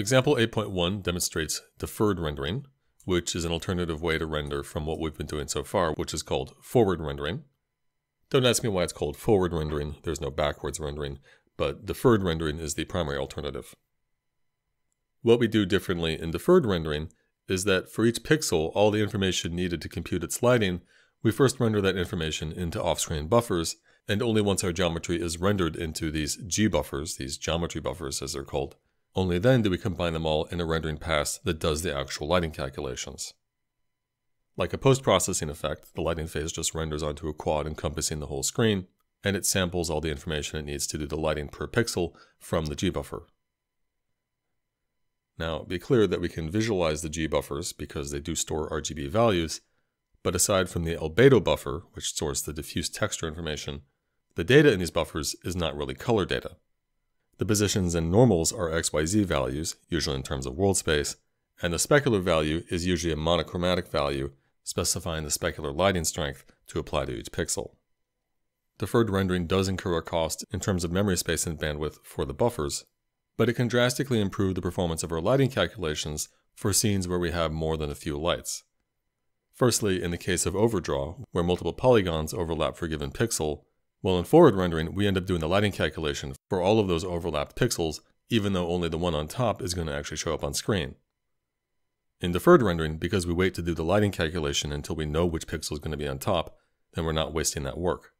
Example 8.1 demonstrates deferred rendering, which is an alternative way to render from what we've been doing so far, which is called forward rendering. Don't ask me why it's called forward rendering, there's no backwards rendering, but deferred rendering is the primary alternative. What we do differently in deferred rendering is that for each pixel, all the information needed to compute its lighting, we first render that information into off-screen buffers, and only once our geometry is rendered into these G buffers, these geometry buffers as they're called, only then do we combine them all in a rendering pass that does the actual lighting calculations. Like a post-processing effect, the lighting phase just renders onto a quad encompassing the whole screen, and it samples all the information it needs to do the lighting per pixel from the G-buffer. Now, be clear that we can visualize the G-buffers because they do store RGB values, but aside from the albedo buffer, which stores the diffuse texture information, the data in these buffers is not really color data. The positions and normals are XYZ values, usually in terms of world space, and the specular value is usually a monochromatic value specifying the specular lighting strength to apply to each pixel. Deferred rendering does incur a cost in terms of memory space and bandwidth for the buffers, but it can drastically improve the performance of our lighting calculations for scenes where we have more than a few lights. Firstly, in the case of overdraw, where multiple polygons overlap for a given pixel, well, in forward rendering, we end up doing the lighting calculation for all of those overlapped pixels, even though only the one on top is going to actually show up on screen. In deferred rendering, because we wait to do the lighting calculation until we know which pixel is going to be on top, then we're not wasting that work.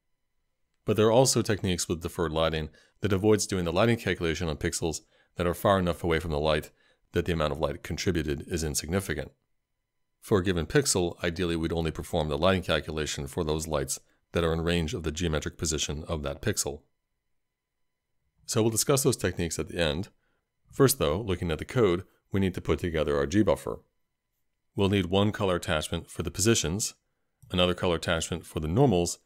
But there are also techniques with deferred lighting that avoids doing the lighting calculation on pixels that are far enough away from the light that the amount of light contributed is insignificant. For a given pixel, ideally we'd only perform the lighting calculation for those lights that are in range of the geometric position of that pixel. So we'll discuss those techniques at the end. First though, looking at the code, we need to put together our G-buffer. We'll need one color attachment for the positions, another color attachment for the normals,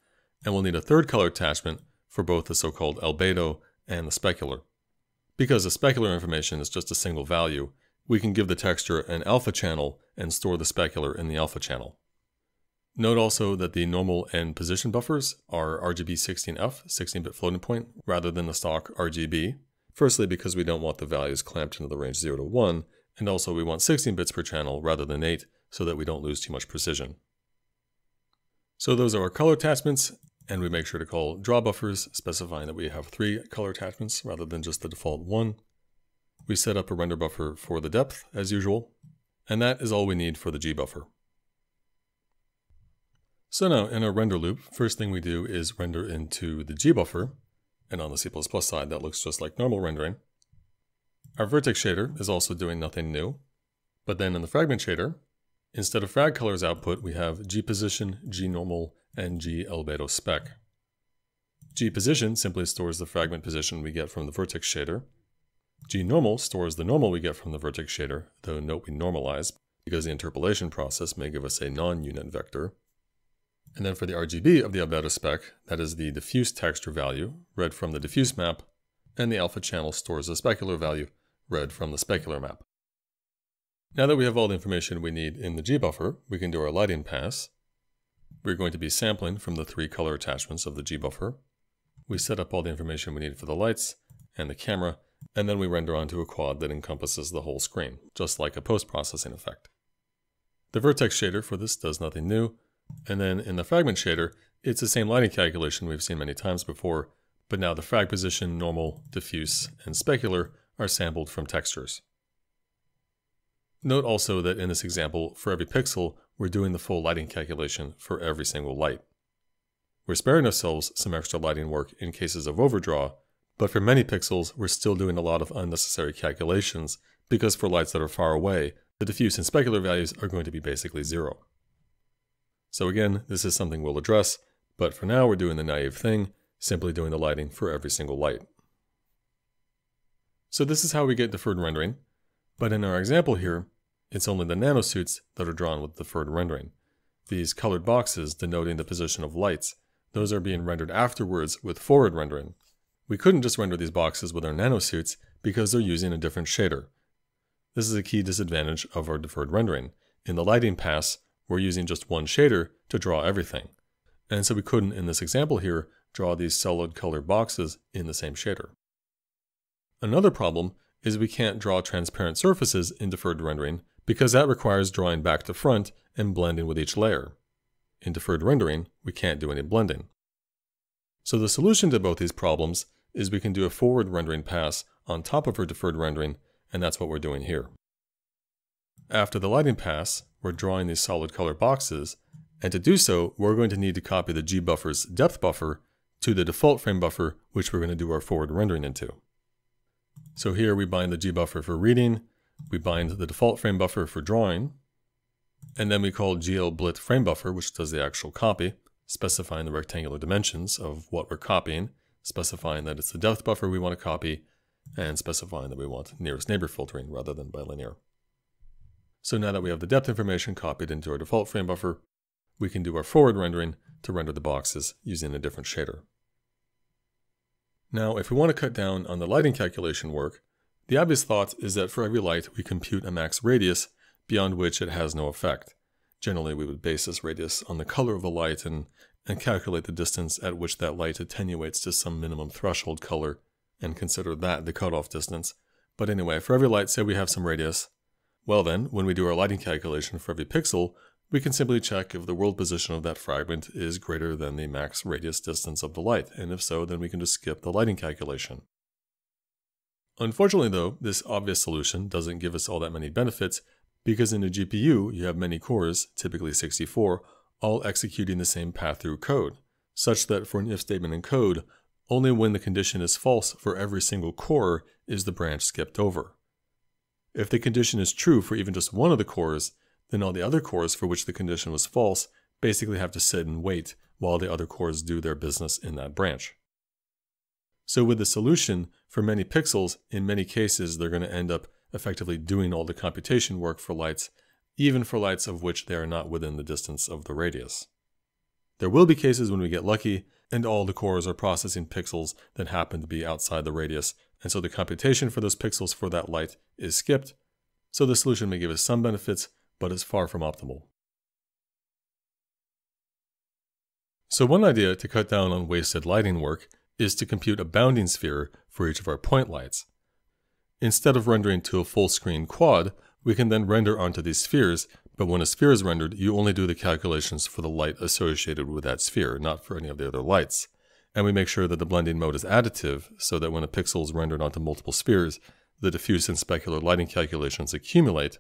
and we'll need a third color attachment for both the so-called albedo and the specular. Because the specular information is just a single value, we can give the texture an alpha channel and store the specular in the alpha channel. Note also that the normal and position buffers are RGB16F, 16-bit floating point, rather than the stock RGB. Firstly, because we don't want the values clamped into the range 0 to 1, and also we want 16 bits per channel rather than 8 so that we don't lose too much precision. So those are our color attachments, and we make sure to call draw buffers, specifying that we have three color attachments rather than just the default one. We set up a render buffer for the depth, as usual, and that is all we need for the G buffer. So now in our render loop, first thing we do is render into the G buffer, and on the C++ side that looks just like normal rendering. Our vertex shader is also doing nothing new, but then in the fragment shader, instead of frag colors output, we have G position, G normal, and G albedo spec. G position simply stores the fragment position we get from the vertex shader. G normal stores the normal we get from the vertex shader, though note we normalize, because the interpolation process may give us a non-unit vector. And then for the RGB of the albedo spec, that is the diffuse texture value, read from the diffuse map, and the alpha channel stores the specular value, read from the specular map. Now that we have all the information we need in the G-buffer, we can do our lighting pass. We're going to be sampling from the three color attachments of the G-buffer. We set up all the information we need for the lights and the camera, and then we render onto a quad that encompasses the whole screen, just like a post-processing effect. The vertex shader for this does nothing new, and then in the fragment shader, it's the same lighting calculation we've seen many times before, but now the frag position, normal, diffuse, and specular are sampled from textures. Note also that in this example, for every pixel, we're doing the full lighting calculation for every single light. We're sparing ourselves some extra lighting work in cases of overdraw, but for many pixels, we're still doing a lot of unnecessary calculations because for lights that are far away, the diffuse and specular values are going to be basically zero. So again, this is something we'll address, but for now we're doing the naive thing, simply doing the lighting for every single light. So this is how we get deferred rendering, but in our example here, it's only the nanosuits that are drawn with deferred rendering. These colored boxes denoting the position of lights, those are being rendered afterwards with forward rendering. We couldn't just render these boxes with our nanosuits because they're using a different shader. This is a key disadvantage of our deferred rendering. In the lighting pass, we're using just one shader to draw everything. And so we couldn't, in this example here, draw these solid color boxes in the same shader. Another problem is we can't draw transparent surfaces in deferred rendering because that requires drawing back to front and blending with each layer. In deferred rendering, we can't do any blending. So the solution to both these problems is we can do a forward rendering pass on top of our deferred rendering, and that's what we're doing here. After the lighting pass, we're drawing these solid color boxes, and to do so, we're going to need to copy the G-buffer's depth buffer to the default frame buffer, which we're going to do our forward rendering into. So here we bind the G-buffer for reading, we bind the default frame buffer for drawing, and then we call glblit frame buffer, which does the actual copy, specifying the rectangular dimensions of what we're copying, specifying that it's the depth buffer we want to copy, and specifying that we want nearest neighbor filtering rather than bilinear. So now that we have the depth information copied into our default frame buffer, we can do our forward rendering to render the boxes using a different shader. Now, if we want to cut down on the lighting calculation work, the obvious thought is that for every light we compute a max radius beyond which it has no effect. Generally, we would base this radius on the color of the light and, and calculate the distance at which that light attenuates to some minimum threshold color and consider that the cutoff distance. But anyway, for every light, say we have some radius. Well then, when we do our lighting calculation for every pixel, we can simply check if the world position of that fragment is greater than the max radius distance of the light, and if so, then we can just skip the lighting calculation. Unfortunately though, this obvious solution doesn't give us all that many benefits because in a GPU you have many cores, typically 64, all executing the same path through code, such that for an if statement in code, only when the condition is false for every single core is the branch skipped over. If the condition is true for even just one of the cores, then all the other cores for which the condition was false basically have to sit and wait while the other cores do their business in that branch. So with the solution, for many pixels, in many cases they're going to end up effectively doing all the computation work for lights, even for lights of which they are not within the distance of the radius. There will be cases when we get lucky and all the cores are processing pixels that happen to be outside the radius, and so the computation for those pixels for that light is skipped, so the solution may give us some benefits, but is far from optimal. So one idea to cut down on wasted lighting work is to compute a bounding sphere for each of our point lights. Instead of rendering to a full screen quad, we can then render onto these spheres, but when a sphere is rendered, you only do the calculations for the light associated with that sphere, not for any of the other lights. And we make sure that the blending mode is additive, so that when a pixel is rendered onto multiple spheres, the diffuse and specular lighting calculations accumulate,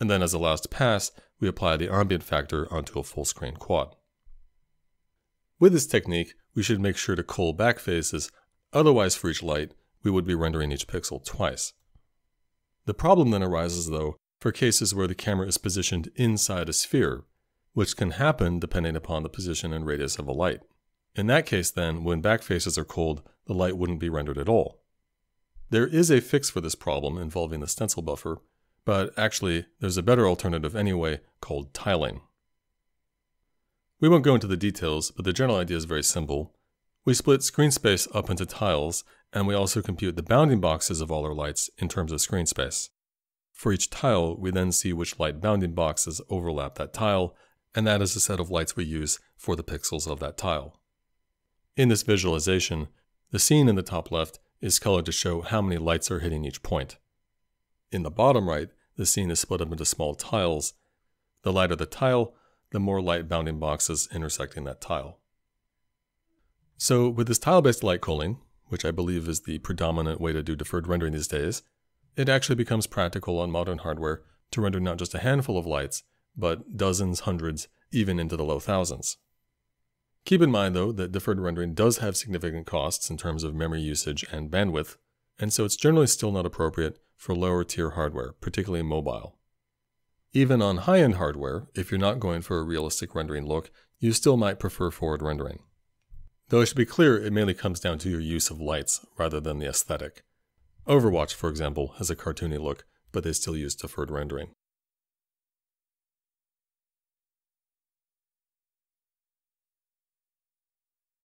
and then as a last pass, we apply the ambient factor onto a full screen quad. With this technique, we should make sure to cull back faces, otherwise for each light, we would be rendering each pixel twice. The problem then arises though for cases where the camera is positioned inside a sphere, which can happen depending upon the position and radius of a light. In that case then, when back faces are culled, the light wouldn't be rendered at all. There is a fix for this problem involving the stencil buffer, but actually there's a better alternative anyway called tiling. We won't go into the details, but the general idea is very simple. We split screen space up into tiles, and we also compute the bounding boxes of all our lights in terms of screen space. For each tile, we then see which light bounding boxes overlap that tile, and that is the set of lights we use for the pixels of that tile. In this visualization, the scene in the top left is colored to show how many lights are hitting each point. In the bottom right, the scene is split up into small tiles. The lighter the tile, the more light bounding boxes intersecting that tile. So with this tile-based light culling, which I believe is the predominant way to do deferred rendering these days, it actually becomes practical on modern hardware to render not just a handful of lights, but dozens, hundreds, even into the low thousands. Keep in mind though that deferred rendering does have significant costs in terms of memory usage and bandwidth, and so it's generally still not appropriate for lower tier hardware, particularly mobile. Even on high-end hardware, if you're not going for a realistic rendering look, you still might prefer forward rendering. Though it should be clear it mainly comes down to your use of lights rather than the aesthetic. Overwatch, for example, has a cartoony look, but they still use deferred rendering.